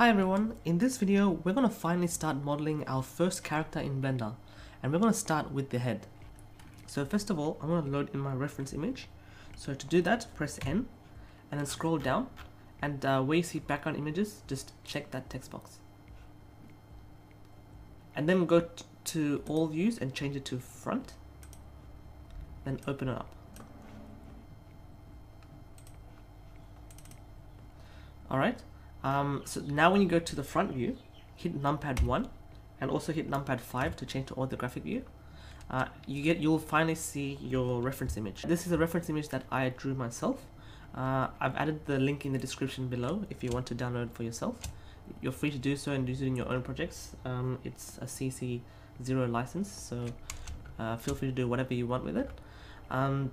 Hi everyone, in this video we're going to finally start modeling our first character in Blender and we're going to start with the head. So first of all I'm going to load in my reference image. So to do that press N and then scroll down and uh, where you see background images just check that text box. And then go to all views and change it to front then open it up. Alright, um, so now when you go to the front view, hit numpad 1 and also hit numpad 5 to change to orthographic view. Uh, you get you'll finally see your reference image. This is a reference image that I drew myself. Uh, I've added the link in the description below if you want to download for yourself. You're free to do so and use it in your own projects. Um, it's a CC0 license, so uh, feel free to do whatever you want with it. Um,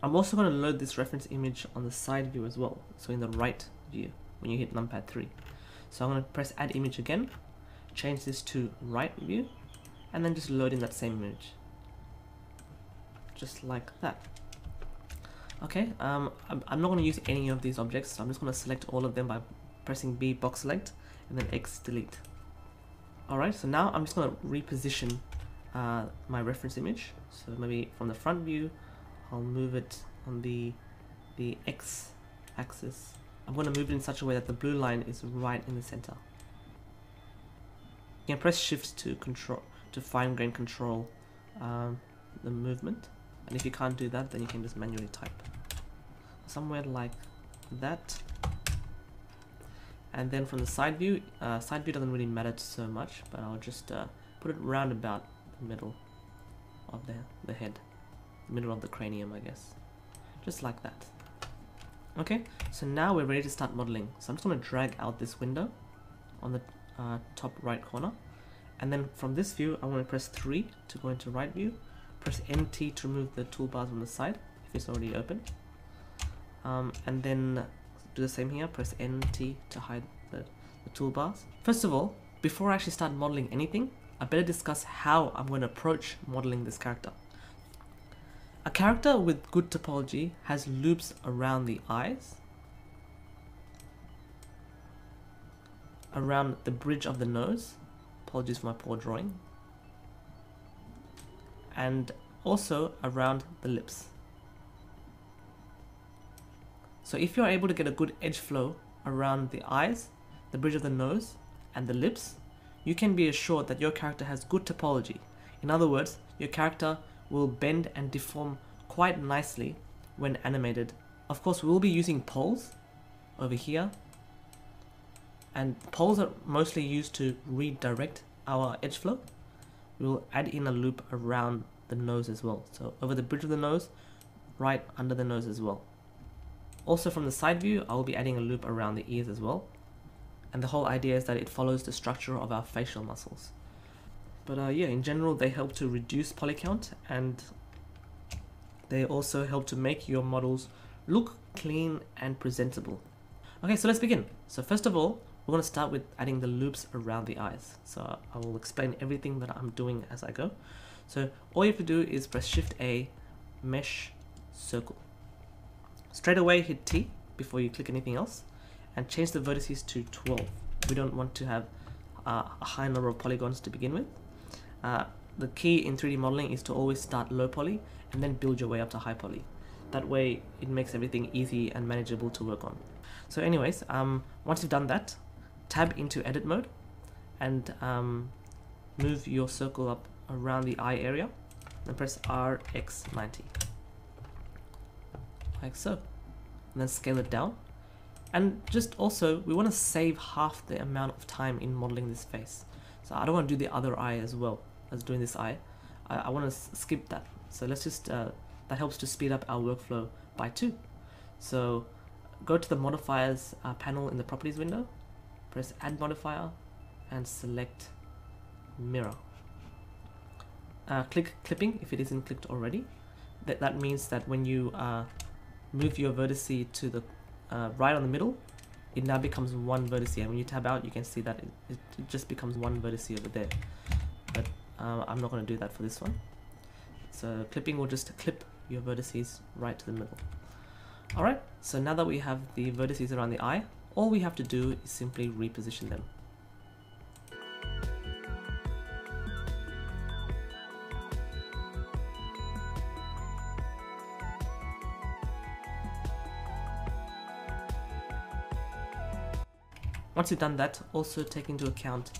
I'm also going to load this reference image on the side view as well, so in the right view when you hit numpad 3. So I'm going to press add image again, change this to right view, and then just load in that same image. Just like that. Okay, um, I'm, I'm not going to use any of these objects, so I'm just going to select all of them by pressing B box select and then X delete. Alright, so now I'm just going to reposition uh, my reference image. So maybe from the front view, I'll move it on the the X axis I'm going to move it in such a way that the blue line is right in the center. You can press shift to control to fine grain control um, the movement. And if you can't do that then you can just manually type. Somewhere like that. And then from the side view uh, side view doesn't really matter so much but I'll just uh, put it round about the middle of the, the head. The middle of the cranium I guess. Just like that Okay, so now we're ready to start modeling. So I'm just going to drag out this window on the uh, top right corner. And then from this view, I'm going to press 3 to go into right view. Press NT to remove the toolbars on the side if it's already open. Um, and then do the same here, press NT to hide the, the toolbars. First of all, before I actually start modeling anything, I better discuss how I'm going to approach modeling this character. A character with good topology has loops around the eyes, around the bridge of the nose, apologies for my poor drawing, and also around the lips. So if you're able to get a good edge flow around the eyes, the bridge of the nose, and the lips, you can be assured that your character has good topology. In other words, your character will bend and deform quite nicely when animated. Of course, we will be using poles over here. And poles are mostly used to redirect our edge flow. We will add in a loop around the nose as well. So over the bridge of the nose, right under the nose as well. Also from the side view, I will be adding a loop around the ears as well. And the whole idea is that it follows the structure of our facial muscles. But uh, yeah, in general, they help to reduce poly count and they also help to make your models look clean and presentable. Okay, so let's begin. So first of all, we're going to start with adding the loops around the eyes. So I will explain everything that I'm doing as I go. So all you have to do is press Shift A, Mesh, Circle. Straight away hit T before you click anything else and change the vertices to 12. We don't want to have uh, a high number of polygons to begin with. Uh, the key in 3D modeling is to always start low poly and then build your way up to high poly. That way it makes everything easy and manageable to work on. So anyways, um, once you've done that, tab into edit mode and um, move your circle up around the eye area and press RX90 like so. And then scale it down. And just also we want to save half the amount of time in modeling this face. So I don't want to do the other eye as well as doing this eye I, I want to skip that. So let's just uh, that helps to speed up our workflow by two. So go to the modifiers uh, panel in the properties window press add modifier and select mirror. Uh, click clipping if it isn't clicked already. That, that means that when you uh, move your vertice to the uh, right on the middle it now becomes one vertice. And when you tab out you can see that it, it just becomes one vertice over there uh, I'm not going to do that for this one so clipping will just clip your vertices right to the middle alright so now that we have the vertices around the eye all we have to do is simply reposition them. Once you've done that, also take into account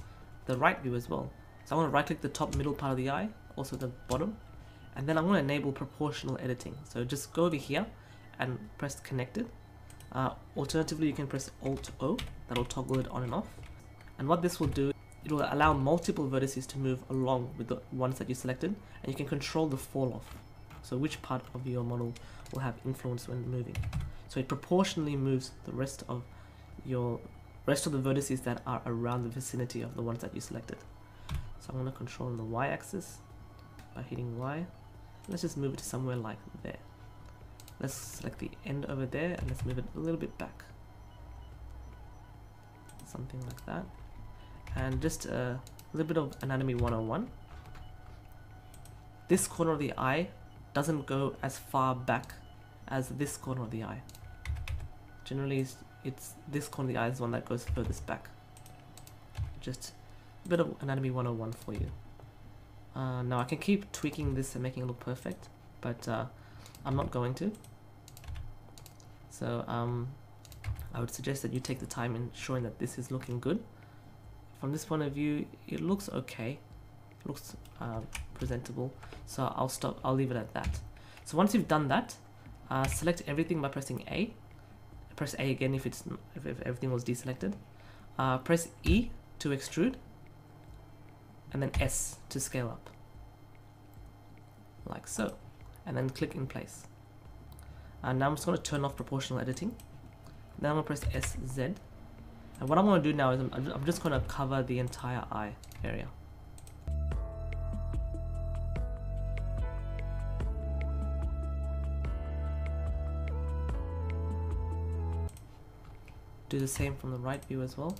the right view as well. So I want to right click the top middle part of the eye, also the bottom, and then I'm going to enable proportional editing. So just go over here and press connected. Uh, alternatively, you can press Alt O, that'll toggle it on and off. And what this will do, it will allow multiple vertices to move along with the ones that you selected, and you can control the fall off. So which part of your model will have influence when moving. So it proportionally moves the rest of your rest of the vertices that are around the vicinity of the ones that you selected. So I'm going to control on the y-axis by hitting Y. Let's just move it to somewhere like there. Let's select the end over there and let's move it a little bit back. Something like that. And just a little bit of anatomy 101. This corner of the eye doesn't go as far back as this corner of the eye. Generally, it's this corner of the eye is the one that goes furthest back. Just a bit of anatomy 101 for you. Uh, now I can keep tweaking this and making it look perfect, but uh, I'm not going to. So um, I would suggest that you take the time in ensuring that this is looking good. From this point of view, it looks okay. It looks uh, presentable. So I'll stop. I'll leave it at that. So once you've done that, uh, select everything by pressing A press A again if it's if everything was deselected. Uh, press E to extrude, and then S to scale up, like so, and then click in place. And now I'm just going to turn off proportional editing. Then I'm going to press SZ. And what I'm going to do now is I'm, I'm just going to cover the entire eye area. do the same from the right view as well.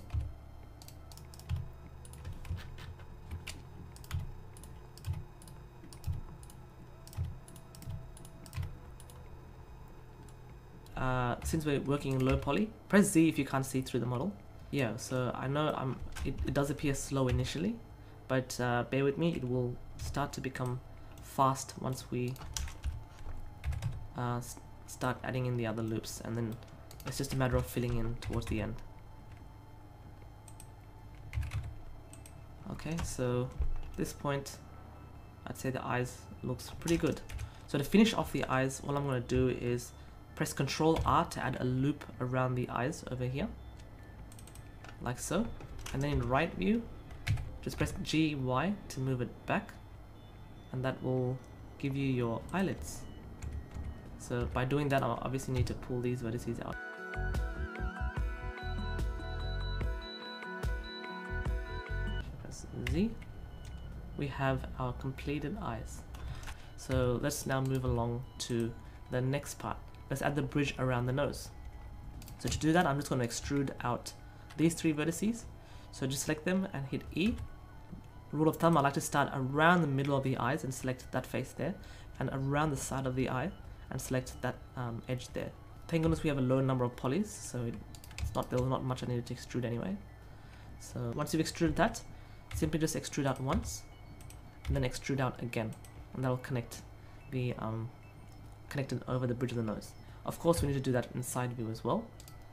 Uh, since we're working in low poly, press Z if you can't see through the model. Yeah, so I know I'm, it, it does appear slow initially, but uh, bear with me, it will start to become fast once we uh, start adding in the other loops and then it's just a matter of filling in towards the end. Okay, so this point, I'd say the eyes looks pretty good. So to finish off the eyes, all I'm going to do is press Control R to add a loop around the eyes over here, like so. And then in right view, just press G Y to move it back, and that will give you your eyelids. So by doing that, I'll obviously need to pull these vertices out. Press Z. We have our completed eyes. So let's now move along to the next part. Let's add the bridge around the nose. So to do that, I'm just going to extrude out these three vertices. So just select them and hit E. Rule of thumb, I like to start around the middle of the eyes and select that face there, and around the side of the eye and select that um, edge there. Thank goodness we have a low number of polys, so it's not not much I needed to extrude anyway. So once you've extruded that, simply just extrude out once, and then extrude out again, and that will connect the um, connected over the bridge of the nose. Of course, we need to do that in side view as well.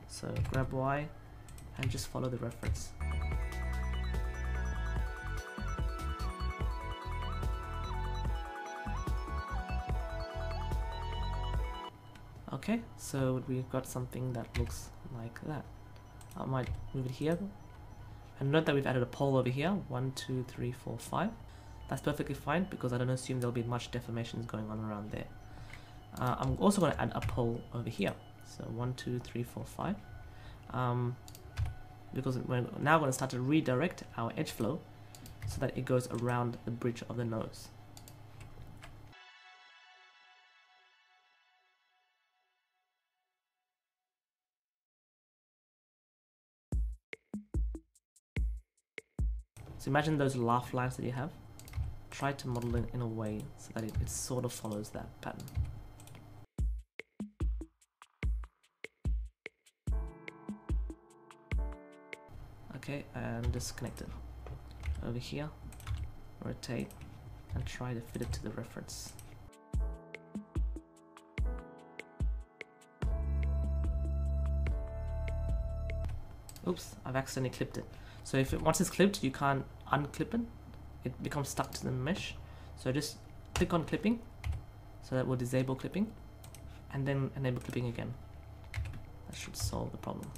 So grab Y and just follow the reference. Okay, so we've got something that looks like that. I might move it here. And note that we've added a pole over here. One, two, three, four, five. That's perfectly fine because I don't assume there'll be much deformations going on around there. Uh, I'm also going to add a pole over here. So one, two, three, four, five. Um, because we're now going to start to redirect our edge flow so that it goes around the bridge of the nose. So imagine those laugh lines that you have. Try to model it in a way so that it, it sort of follows that pattern. Okay, and disconnect it. Over here, rotate, and try to fit it to the reference. Oops, I've accidentally clipped it. So if it, once it's clipped, you can't unclip it. It becomes stuck to the mesh. So just click on clipping, so that will disable clipping, and then enable clipping again. That should solve the problem.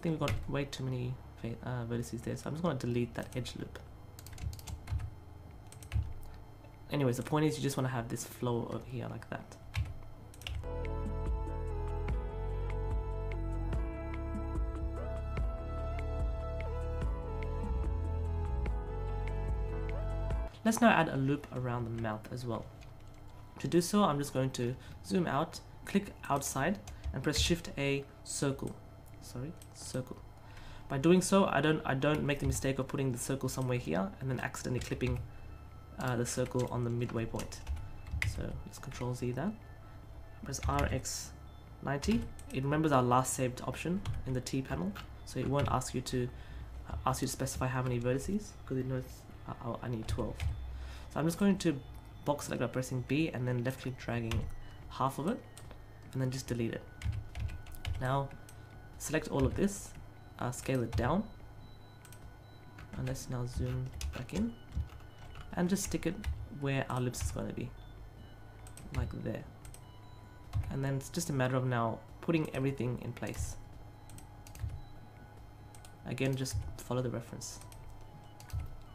I think we've got way too many uh, vertices there, so I'm just going to delete that edge loop. Anyways, the point is you just want to have this flow over here like that. Let's now add a loop around the mouth as well. To do so, I'm just going to zoom out, click outside, and press Shift A circle. Sorry, circle. By doing so, I don't I don't make the mistake of putting the circle somewhere here and then accidentally clipping uh, the circle on the midway point. So let's Control Z that. Press RX 90. It remembers our last saved option in the T panel, so it won't ask you to uh, ask you to specify how many vertices because it knows uh, I need 12. So I'm just going to box select by pressing B and then left click dragging half of it and then just delete it. Now select all of this, uh, scale it down. And let's now zoom back in. And just stick it where our lips is going to be. Like there. And then it's just a matter of now putting everything in place. Again just follow the reference.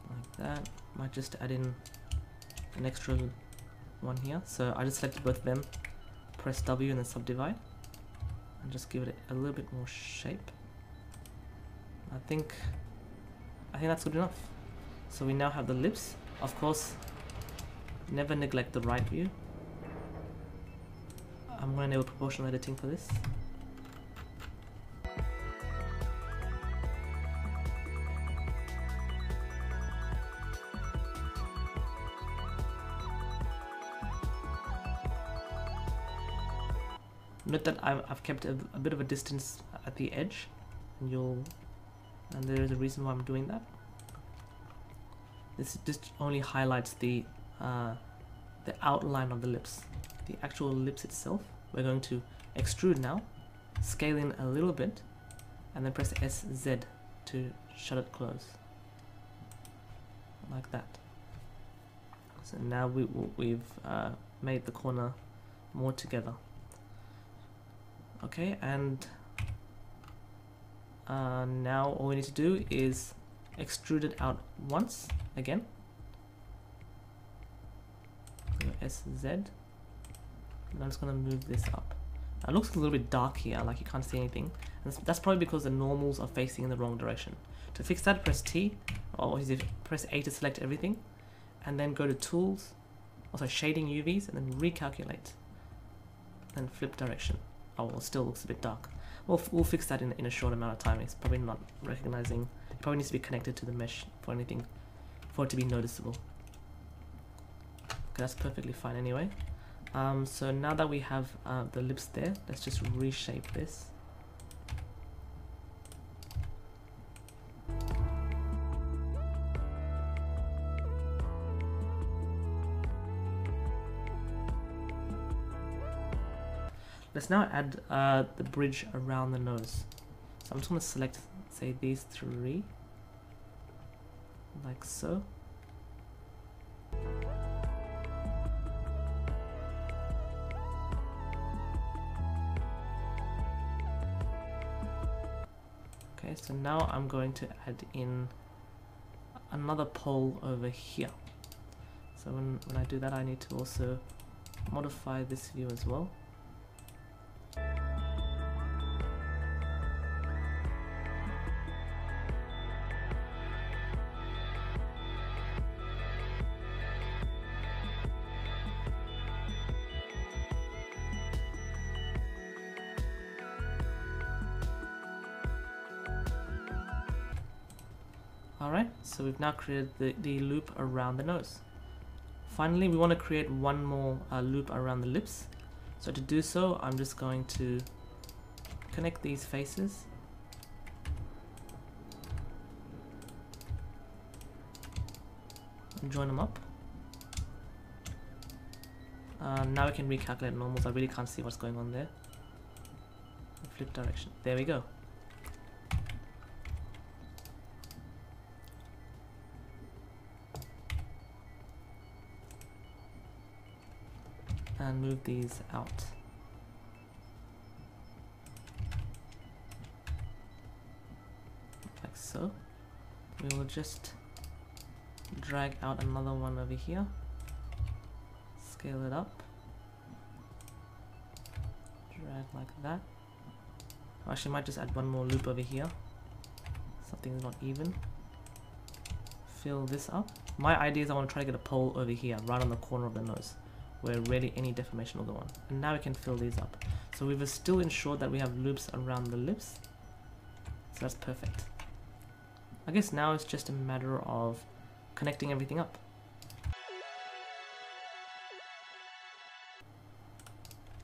Like that. Might just add in an extra one here. So I just selected both of them, press W and then subdivide, and just give it a little bit more shape. I think, I think that's good enough. So we now have the lips. Of course, never neglect the right view. I'm going to enable proportional editing for this. I've, kept a, a, bit of a distance at the edge and you'll and there is a reason why I'm doing that. This just only highlights the uh, the outline of the lips. The actual lips itself, we're going to extrude now, scale in a little bit, and then press SZ to shut it close. Like that. So now we, we've uh, made the corner more together okay and uh, now all we need to do is extrude it out once again. SZ and I'm just gonna move this up. It looks a little bit dark here like you can't see anything. And that's probably because the normals are facing in the wrong direction. To fix that press T or press A to select everything and then go to tools also shading UVs and then recalculate and flip direction Oh, well, still looks a bit dark. We'll, we'll fix that in, in a short amount of time. It's probably not recognizing. It probably needs to be connected to the mesh for anything, for it to be noticeable. Okay, that's perfectly fine anyway. Um, so now that we have uh, the lips there, let's just reshape this. Let's now add uh, the bridge around the nose. So I'm just going to select, say, these three, like so. Okay, so now I'm going to add in another pole over here. So when, when I do that, I need to also modify this view as well. Alright, so we've now created the, the loop around the nose. Finally, we want to create one more uh, loop around the lips. So to do so, I'm just going to connect these faces. And join them up. Uh, now we can recalculate normals. I really can't see what's going on there. Flip direction. There we go. And move these out. Like so. We will just drag out another one over here. Scale it up. Drag like that. Oh, actually I might just add one more loop over here. Something's not even. Fill this up. My idea is I want to try to get a pole over here right on the corner of the nose where rarely any deformation will go on and now we can fill these up so we've still ensured that we have loops around the lips so that's perfect I guess now it's just a matter of connecting everything up.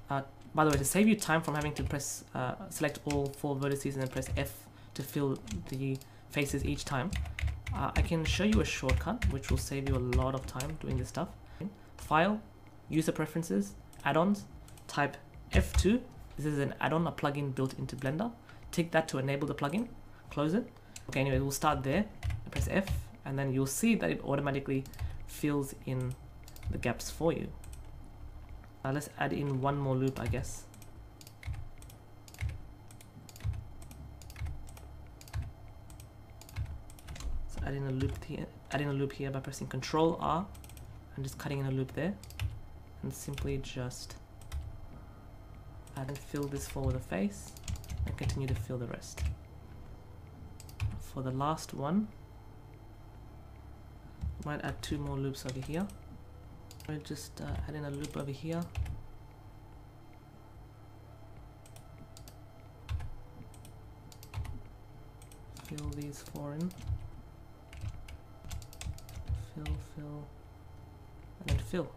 Uh, by the way, to save you time from having to press uh, select all four vertices and then press F to fill the faces each time, uh, I can show you a shortcut which will save you a lot of time doing this stuff. File, User Preferences, Add-ons, type F2. This is an add-on, a plugin built into Blender. Take that to enable the plugin, close it. Okay, anyway, we'll start there. Press F, and then you'll see that it automatically fills in the gaps for you. Uh, let's add in one more loop, I guess. So add in a loop here, adding a loop here by pressing Control R and just cutting in a loop there, and simply just add and fill this for the face, and continue to fill the rest. For the last one, might add two more loops over here. I just uh, add in a loop over here. Fill these four in. Fill, fill, and then fill.